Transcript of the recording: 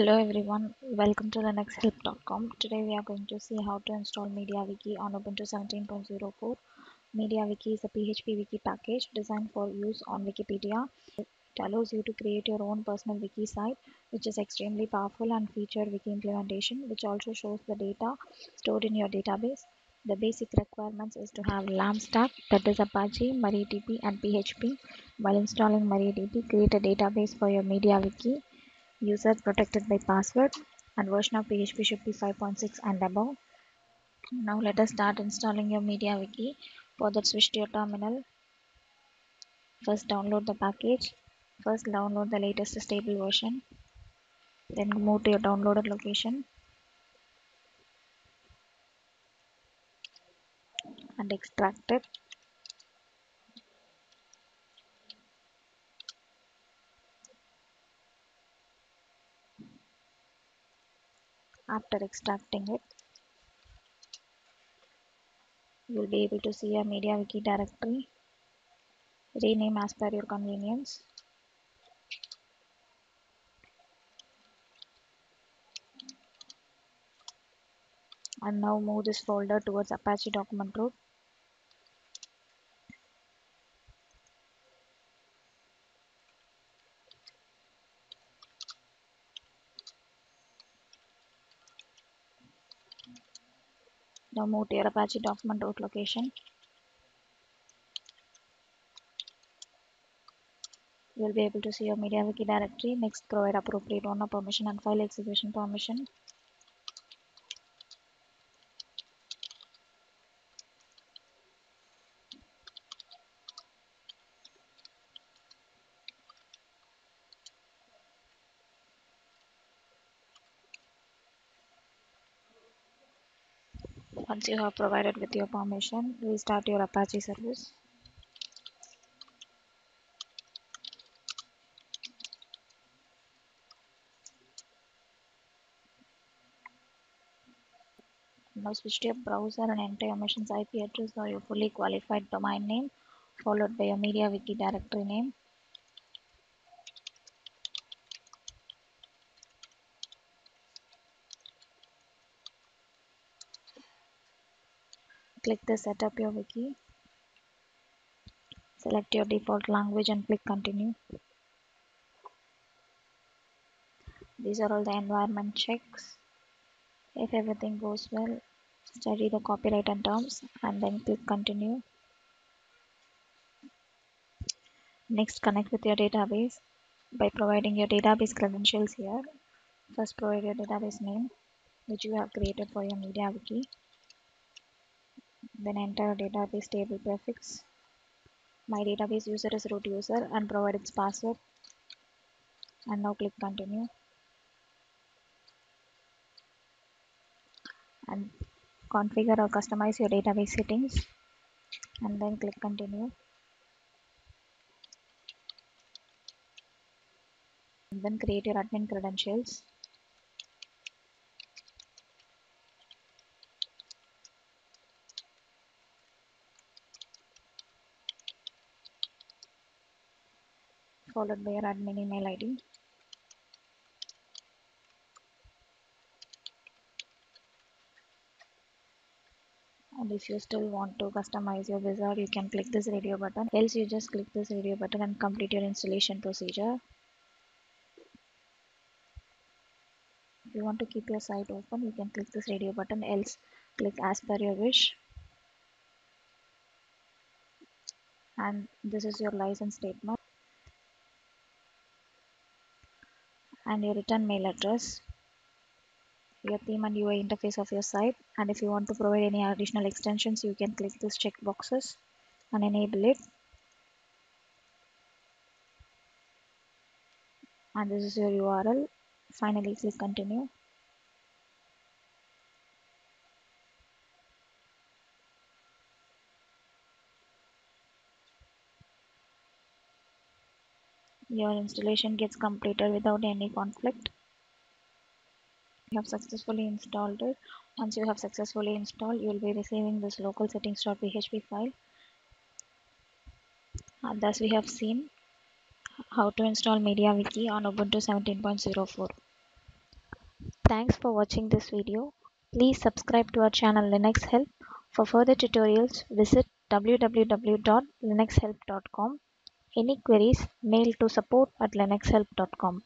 Hello everyone, welcome to linuxhelp.com. Today we are going to see how to install MediaWiki on Ubuntu 17.04. MediaWiki is a PHP wiki package designed for use on Wikipedia. It allows you to create your own personal wiki site, which is extremely powerful and feature wiki implementation, which also shows the data stored in your database. The basic requirements is to have LAMP stack, that is Apache, MariaDB and PHP. While installing MariaDB, create a database for your MediaWiki user protected by password and version of PHP should be 5.6 and above. Now let us start installing your MediaWiki. For that switch to your terminal. First download the package. First download the latest stable version. Then move to your downloaded location. And extract it. After extracting it, you will be able to see your MediaWiki directory. Rename as per your convenience. And now move this folder towards Apache document root. Now move to your Apache document root location. You will be able to see your MediaWiki directory. Next, provide appropriate owner permission and file execution permission. Once you have provided with your permission, restart your Apache service. Now switch to your browser and enter your machine's IP address or your fully qualified domain name followed by your MediaWiki directory name. Click the setup your wiki. Select your default language and click continue. These are all the environment checks. If everything goes well, study the copyright and terms and then click continue. Next, connect with your database by providing your database credentials here. First, provide your database name which you have created for your MediaWiki. Then enter database table prefix. My database user is root user and provide its password. And now click continue. And configure or customize your database settings and then click continue. And then create your admin credentials. Followed by your admin email ID. And if you still want to customize your wizard, you can click this radio button. Else you just click this radio button and complete your installation procedure. If you want to keep your site open, you can click this radio button. Else click as per your wish. And this is your license statement. And your return mail address your theme and UI interface of your site. And if you want to provide any additional extensions you can click this check boxes and enable it. And this is your URL finally click continue your installation gets completed without any conflict you have successfully installed it once you have successfully installed you will be receiving this local settings.php file and thus we have seen how to install MediaWiki on Ubuntu 17.04 Thanks for watching this video. Please subscribe to our channel Linux Help. For further tutorials, visit www.linuxhelp.com. Any queries, mail to support at linuxhelp.com.